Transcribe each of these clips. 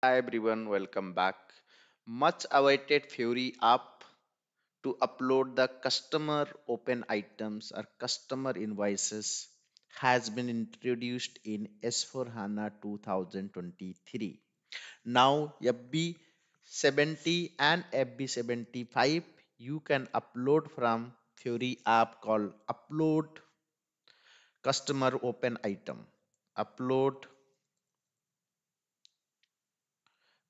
Hi everyone, welcome back. Much awaited Fiori app to upload the customer open items or customer invoices has been introduced in S4 HANA 2023. Now FB70 and FB75 you can upload from Fiori app called upload customer open item. Upload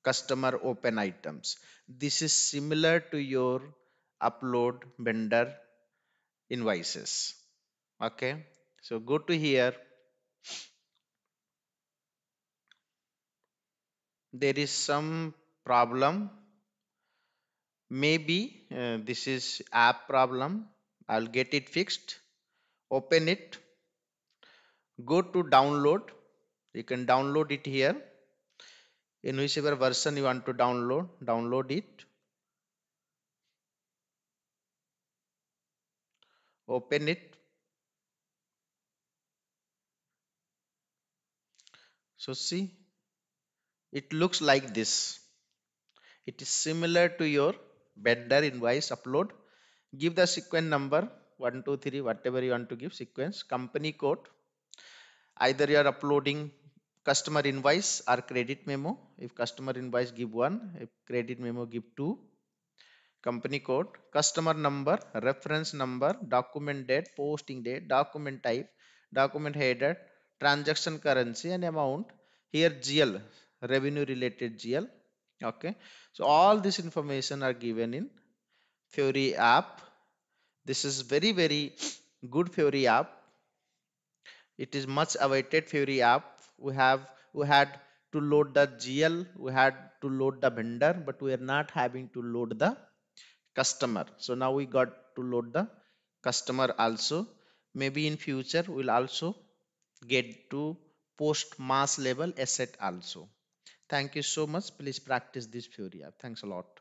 customer open items. This is similar to your upload vendor invoices. Okay? So go to here. There is some problem. Maybe uh, this is app problem. I'll get it fixed. Open it. Go to download. You can download it here in whichever version you want to download download it. Open it. So see it looks like this. It is similar to your vendor invoice upload. Give the sequence number 1 2 3 whatever you want to give sequence company code. Either you are uploading customer invoice or credit memo. If customer invoice give 1 if credit memo give 2 company code customer number reference number document date posting date document type document header transaction currency and amount. Here gl revenue related gl okay. So all this information are given in Fiori app. This is very very good Fiori app. It is much awaited Fiori app we have we had to load the gl we had to load the vendor but we are not having to load the customer. So now we got to load the customer also. Maybe in future we'll also get to post mass level asset also. Thank you so much. Please practice this app. Thanks a lot